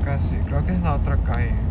acá, sí, creo que es la otra calle.